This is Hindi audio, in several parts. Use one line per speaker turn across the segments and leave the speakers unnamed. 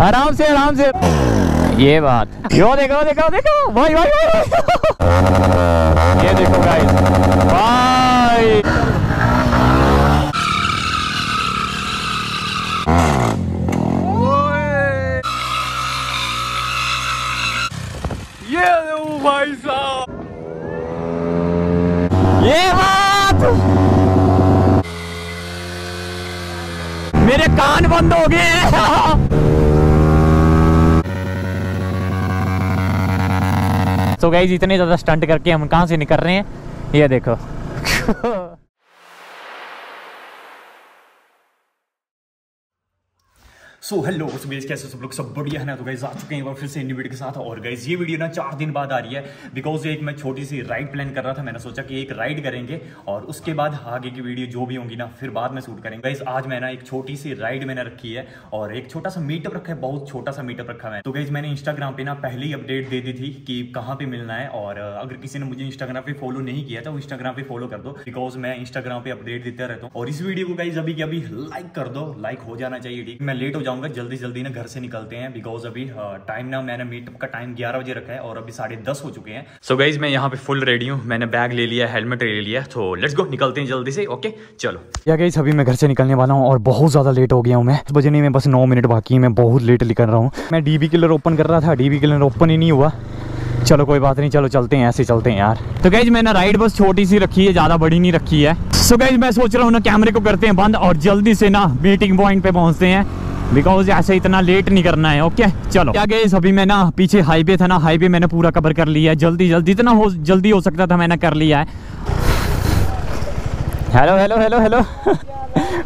आराम से आराम से। ये बात। यो देखो देखो देखो। भाई भाई भाई, भाई। ये देखो गाइस भाई।
ये देखो भाई साहब।
ये बात। मेरे कान बंद हो गए तो गाइज़ इतने ज़्यादा स्टंट करके हम कहाँ से निकल रहे हैं? ये देखो।
सो हेलो सो कैसे सब लोग? सब बढ़िया है ना? तो गाइस आ चुके हैं एक फिर से न्यू वीडियो के साथ। और गाइस ये वीडियो ना चार दिन बाद आ रही है। बिकॉज़ एक मैं छोटी सी राइड प्लान कर रहा था, मैंने सोचा कि एक राइड करेंगे। और उसके बाद आगे की वीडियो जो भी होंगी ना, फिर बाद में शूट करेंगे। गाइस आज मैं ना एक छोटी सी राइड मैंने रखी है। और एक छोटा सा मीटअप रखा है, बहुत छोटा सा मीटअप रखा है तो गाइस मैंने इंस्टाग्राम पे ना पहले ही अपडेट दे दी थी कि कहाँ पे मिलना है। और अगर किसी ने मुझे इंस्टाग्राम पे फॉलो नहीं किया तो इंस्टाग्राम पे फॉलो कर दो। बिकॉज़ मैं इंस्टाग्राम पे अपडेट देता रहता हूँ। और इस वीडियो को गाइज़ अभी अभी लाइक कर दो। लाइक हो जाना चाहिए, ठीक? मैं लेट हो जाऊँगा। जल्दी जल्दी ना घर से निकलते हैं बिकॉज़ अभी टाइम ना मैंने मीटअप का टाइम ग्यारह बजे रखा है और अभी साढ़े दस हो चुके हैं। सो so गाइज़ मैं यहाँ पे फुल रेडी हूँ। मैंने बैग ले लिया हेलमेट ले लिया तो लेट्स गो निकलते हैं जल्दी से ओके चलो।
या गई अभी मैं घर से निकलने वाला हूँ और बहुत ज़्यादा लेट हो गया हूँ मैं। इस बजे नहीं मैं बस नौ मिनट बाकी है मैं बहुत लेट निकल रहा हूँ। मैं डीबी किलर ओपन कर रहा था डीबी किलर ओपन ही नहीं हुआ। चलो कोई बात नहीं चलो चलते हैं ऐसे चलते हैं यार। तो गैज मैंने राइड बस छोटी सी रखी है ज़्यादा बड़ी नहीं रखी है। सो गैज मैं सोच रहा हूँ ना कैमरे को करते हैं बंद और जल्दी से ना मीटिंग पॉइंट पे पहुँचते हैं। बिकॉज़ ऐसे इतना लेट नहीं करना है ओके चलो। क्या गए? अभी मैं ना पीछे हाईवे था ना हाईवे मैंने पूरा कवर कर लिया है। जल्दी जल्दी जितना हो, जल्दी हो सकता था मैंने कर लिया है। हेलो हेलो हेलो हेलो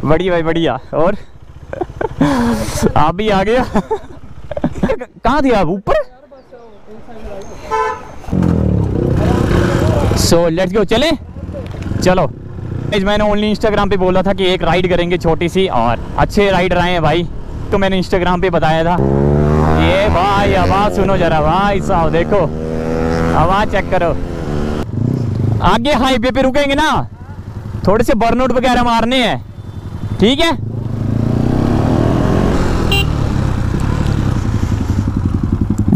बढ़िया भाई, बढ़िया। और? आप भी आ गया कहाँ थे आप? ऊपर? सो लेट्स गो चले? चलो। मैंने ओनली इंस्टाग्राम पे बोला था कि एक राइड करेंगे छोटी सी, और अच्छे राइडर आए हैं भाई। तो मैंने इंस्टाग्राम पे बताया था। ये भाई, आवाज़ सुनो जरा भाई साहब, देखो। आवाज़ चेक करो। आगे हाईवे पे रुकेंगे ना? थोड़े से बर्नआउट वगैरह मारने हैं। ठीक है?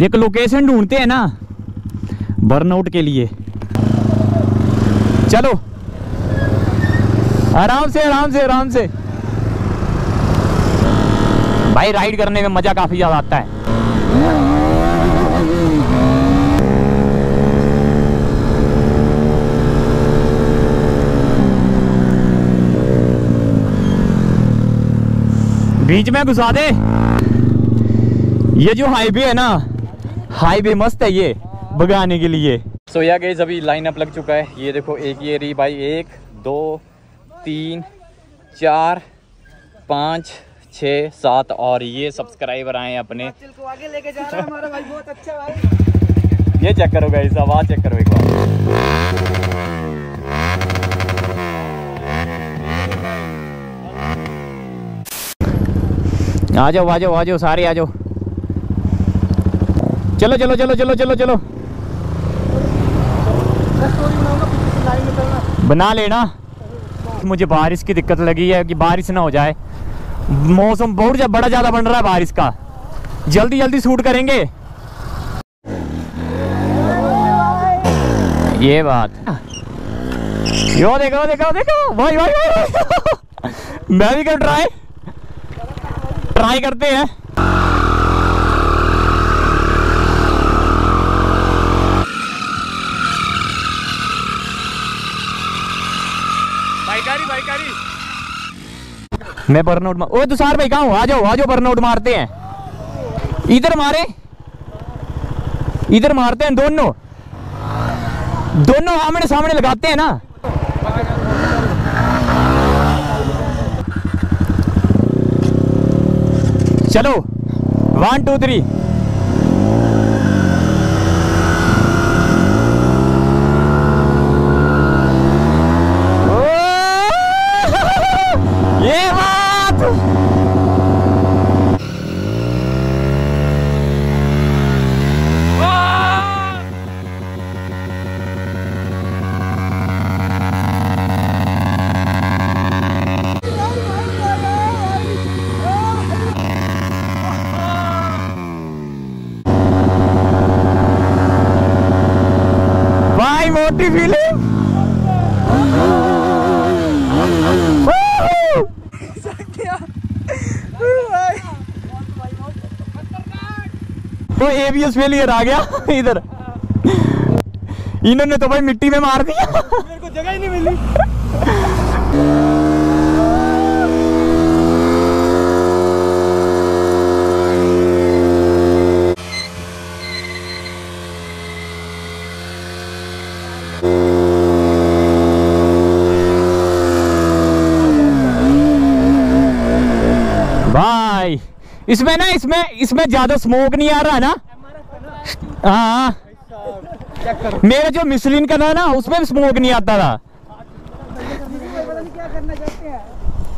एक लोकेशन ढूंढते हैं ना। बर्नआउट के लिए। चलो। आराम से आराम से आराम से। भाई राइड करने में मज़ा काफ़ी ज़्यादा आता है। बीच में घुसा दे। ये जो हाईवे है ना हाईवे मस्त है ये, भगाने के लिए। सो या गई अभी लाइन अप लग चुका है। ये देखो, एक ये रही भाई, एक, दो, तीन, चार, पाँच छः सात और ये सब्सक्राइबर आए अपने।
आगे लेके जा रहा है हमारा भाई बहुत अच्छा भाई।
ये चेक करो गाइस आवाज़ चेक करो एक बार। आ जाओ आ जाओ आ जाओ सारे आ जाओ। चलो चलो चलो चलो चलो चलो। बना लेना। मुझे बारिश की दिक्कत लगी है कि बारिश ना हो जाए। मौसम बहुत जा, बड़ा ज़्यादा बन रहा है बारिश का। जल्दी जल्दी सूट करेंगे। ये बात। यो देखो देखो देखो। भाई भाई, भाई। मैं भी कर ट्राई ट्राई करते हैं। मैं बर्नआउट मार ओए तुषार भाई, कहाँ आ जाओ आ जाओ बर्नआउट मारते हैं। इधर मारे। इधर मारते हैं दोनों। दोनों आमने सामने लगाते हैं ना। चलो वन टू थ्री ये बात तो एबीएस फेलियर आ गया इधर। इन्होंने तो भाई मिट्टी में मार दिया।
मेरे को जगह ही नहीं मिली
भाई इसमें ना, इसमें इसमें ज़्यादा स्मोक नहीं आ रहा है ना। हाँ। मेरा जो मिसलिन का था ना, उसमें स्मोक नहीं आता था।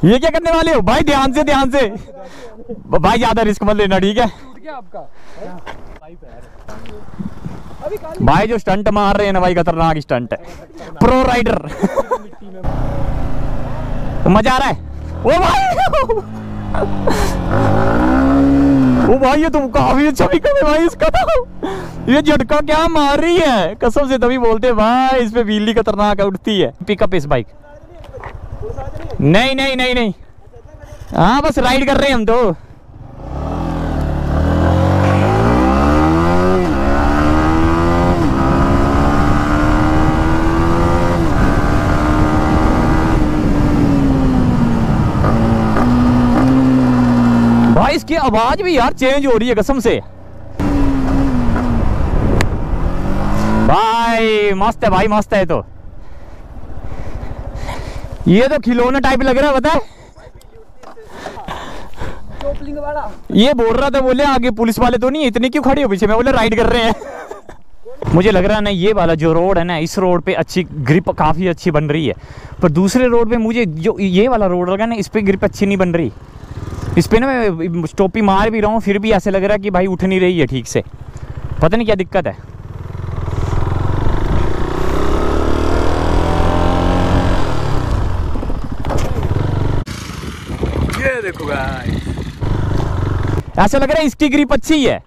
ये क्या करने वाले हो? भाई, ध्यान से ध्यान से। भाई, ज़्यादा रिस्क मत लेना, ठीक है? भाई, जो स्टंट मार रहे हैं ना, भाई, खतरनाक स्टंट है प्रो राइडर मज़ा आ रहा है? ओ भाई! ओ भाई, ये तुम काफ़ी अच्छा पिकअप है भाई, इसका तो ये झटका क्या मार रही है? कसम से तभी बोलते हैं भाई इस पे बिजली खतरनाक उठती है। पिकअप इस बाइक नहीं नहीं नहीं नहीं। हाँ बस राइड कर रहे हैं हम तो। भाई इसकी आवाज़ भी यार चेंज हो रही है कसम से। भाई, मस्त है भाई, मस्त है तो। ये तो खिलौना टाइप लग रहा है बता ये बोल रहा था, बोले आगे पुलिस वाले तो नहीं, इतने क्यों खड़े हो पीछे? मैं बोले राइड कर रहे हैं। मुझे लग रहा है ना, ये वाला जो रोड है ना, इस रोड पे अच्छी ग्रिप काफ़ी अच्छी बन रही है। पर दूसरे रोड पे मुझे जो ये वाला रोड लगा ना, इस पे ग्रिप अच्छी नहीं बन रही। इस पर ना मैं स्टोपी मार भी रहा हूँ फिर भी ऐसे लग रहा है कि भाई उठ नहीं रही है ठीक से। पता नहीं क्या दिक्कत है।
ये देखो
ऐसा लग रहा है इसकी ग्रिप अच्छी है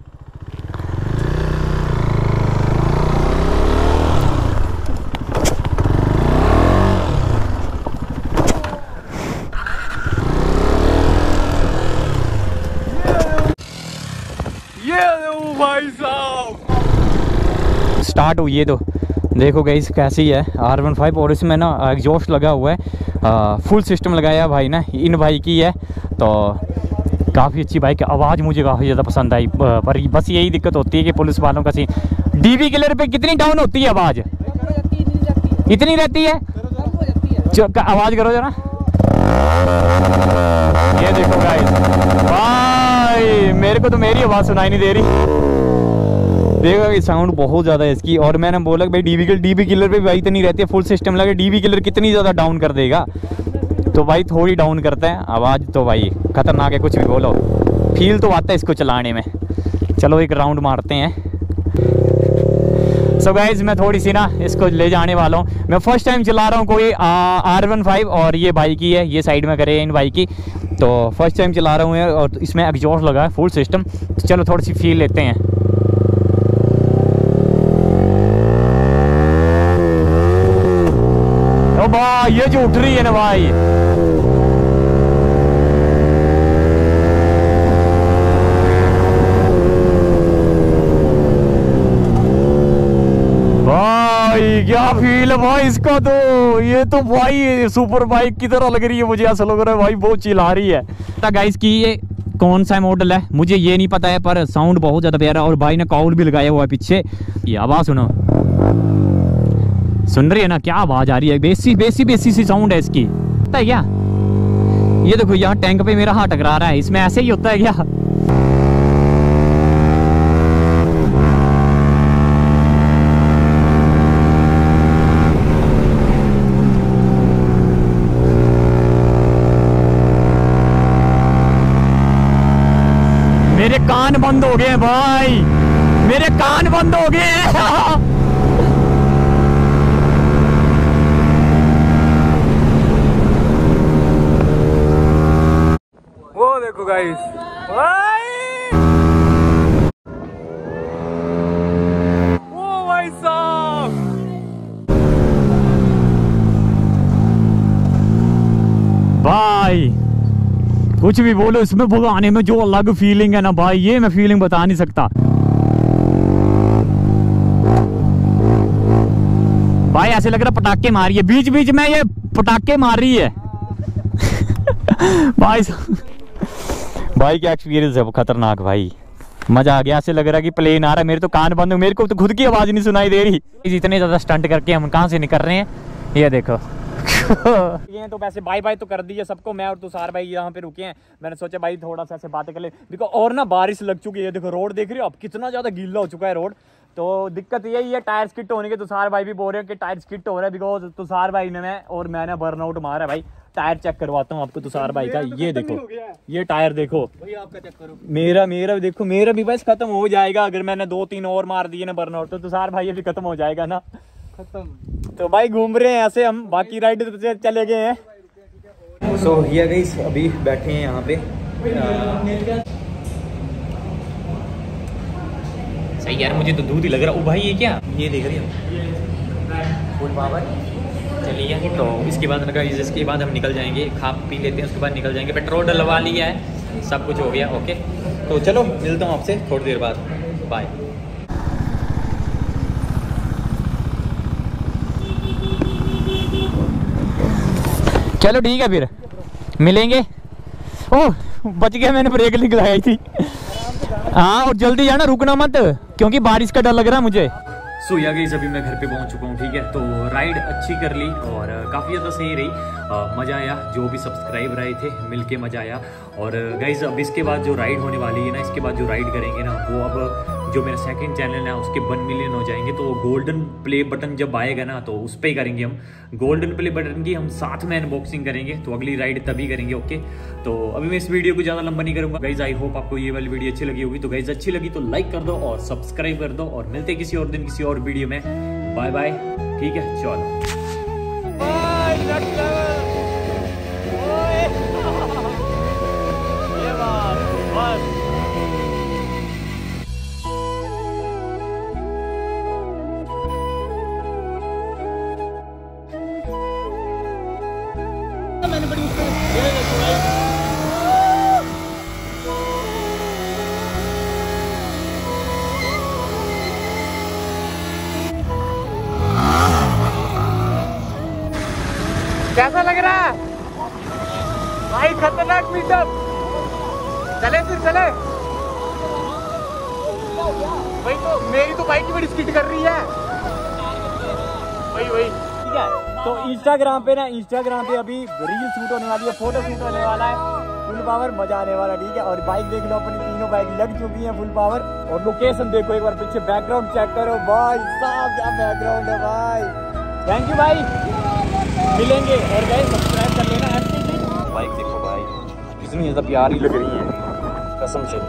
ये देखो भाई साहब।
स्टार्ट हुई है तो। देखो गई कैसी है। आर वन फाइव और इसमें ना एग्जॉस्ट लगा हुआ है। आ, फुल सिस्टम लगाया भाई ना। इन भाई की है। तो काफ़ी अच्छी बाइक है। आवाज़ मुझे काफ़ी ज़्यादा पसंद आई। पर बस यही दिक्कत होती है कि पुलिस वालों का सी डीबी किलर पे कितनी डाउन होती है आवाज़? इतनी रहती है? आवाज़ करो जरा। ये देखो भाई मेरे को तो मेरी आवाज़ सुनाई नहीं दे रही। देखो कि साउंड बहुत ज़्यादा है इसकी। और मैंने बोला भाई डीबी किलर डीबी किलर पे भाई इतनी रहती है फुल सिस्टम लगे डीबी किलर कितनी ज़्यादा डाउन कर देगा। तो भाई थोड़ी डाउन करते हैं। आवाज़ तो भाई खतरनाक है, कुछ भी बोलो। फील तो आता है इसको चलाने में। चलो एक राउंड मारते हैं। सो गाइज़ मैं थोड़ी सी ना इसको ले जाने वाला हूँ। मैं फ़र्स्ट टाइम चला रहा हूँ कोई आर वन फाइव और ये बाइक ही है। ये साइड में करे इन बाइक की तो फ़र्स्ट टाइम चला रहा हूँ और इसमें एग्जॉस्ट लगा है फुल सिस्टम तो चलो थोड़ी सी फील लेते हैं। भाई ये जो उठ रही है ना भाई। भाई, क्या फील है भाई इसका तो? ये तो भाई सुपर बाइक की तरह लग रही है मुझे, ऐसा लग रहा है भाई बहुत चिल्ला रही है। गाइस की ये कौन सा मॉडल है? मुझे ये नहीं पता है, पर साउंड बहुत ज़्यादा प्यारा और भाई ने काउल भी लगाया हुआ है पीछे। ये आवाज़ सुनो। सुन रही है ना, क्या आवाज़ आ रही है? बेसी बेसी बेसी सी साउंड है इसकी। पता है क्या? ये देखो, यहाँ टैंक पे मेरा हाथ टकरा रहा है, इसमें ऐसे ही होता है क्या? मेरे कान बंद हो गए भाई। मेरे कान बंद हो गए
गाइस ओ भाई साहब भाई
कुछ भी बोलो, इसमें भगाने में जो अलग फीलिंग है ना भाई, ये मैं फीलिंग बता नहीं सकता। भाई, ऐसे लग रहा पटाखे मारी है। बीच बीच में ये पटाखे मार रही है। भाई भाई क्या एक्सपीरियंस है? वो खतरनाक भाई। मज़ा आ गया ऐसे लग रहा है कि प्लेन आ रहा है। मेरे तो कान बंद हो मेरे को तो खुद की आवाज़ नहीं सुनाई दे रही। इतने ज़्यादा स्टंट करके हम कहाँ से निकल रहे हैं? ये देखो। ये तो वैसे बाय बाय तो कर दी है सबको मैं और तुषार भाई यहाँ पे रुके हैं। मैंने सोचा भाई थोड़ा सा ऐसे बातें कर ले। देखो और ना बारिश लग चुकी है। देखो रोड देख रहे हो अब कितना ज़्यादा गीला हो चुका है रोड तो दिक्कत यही है टायर स्किट होने के तुषार भाई भी बोल रहे हैं कि टायर स्किट हो रहा है बिकॉज़ तुषार भाई ने मैं और मैंने बर्नआउट मारा है भाई। टायर चेक करवाता हूँ आपको तुषार भाई का। ये देखो ये टायर देखो। मेरा मेरा भी देखो मेरा भी बस खत्म हो जाएगा। अगर मैंने दो तीन और मार दिए ना बर्नआउट तो तुषार भाई भी खत्म हो जाएगा ना।
खत्म।
तो भाई घूम रहे हैं ऐसे हम बाकी राइड तो चले गए हैं। सो ये गई अभी बैठे हैं यहाँ पे। सही यार मुझे तो दूध ही लग रहा। ओ भाई ये क्या? ये देख रही हो? चलिए तो इसके बाद लगा इसके बाद हम निकल जाएँगे खा पी लेते हैं, उसके बाद निकल जाएँगे। पेट्रोल डलवा लिया है, सब कुछ हो गया ओके तो चलो, मिलता हूँ आपसे थोड़ी देर बाद। बाय चलो ठीक है फिर। मिलेंगे। ओह, बच गया मैंने ब्रेक लगाई थी। हाँ और जल्दी जाना, रुकना मत, क्योंकि बारिश का डर लग रहा है मुझे।
सो या गई अभी मैं घर पे पहुँच चुका हूँ, ठीक है? तो राइड अच्छी कर ली और काफ़ी ज़्यादा सही रही। मज़ा आया, जो भी सब्सक्राइब रहे थे, मिलके मज़ा आया। और गाइज़ अब इसके बाद जो राइड होने वाली है ना, इसके बाद जो राइड करेंगे ना, वो अब जो मेरा सेकंड चैनल है, उसके वन मिलियन हो जाएँगे तो गोल्डन प्ले बटन जब आएगा ना तो उस पर ही करेंगे हम। गोल्डन प्ले बटन की हम साथ में अनबॉक्सिंग करेंगे तो अगली राइड तभी करेंगे ओके तो अभी मैं इस वीडियो को ज़्यादा लंबा नहीं करूँगा। गाइज़ आई होप आपको ये वाली वीडियो अच्छी लगी होगी। तो गाइज़ अच्छी लगी तो लाइक कर दो और सब्सक्राइब कर दो और मिलते किसी और दिन, किसी और वीडियो में। बाय बाय ठीक है? चलो।
कैसा लग रहा है? भाई खतरनाक मीटअप चले फिर, चले। भाई तो मेरी तो बाइक बड़ी स्किट कर रही है। वही वही।
ठीक है तो इंस्टाग्राम पे ना इंस्टाग्राम पे अभी रील शूट होने वाली है फ़ोटो शूट होने वाला है। फुल पावर मज़ा आने वाला, ठीक है? और बाइक देख लो, अपनी तीनों बाइक लग चुकी है फुल पावर और लोकेशन देखो एक बार पीछे बैकग्राउंड चेक करो। भाई साहब, क्या बैकग्राउंड है भाई। थैंक यू भाई। मिलेंगे और गए सब्सक्राइब कर लेना बाइक देखो भाई, कितनी ज़्यादा प्यारी लग रही है। कसम से।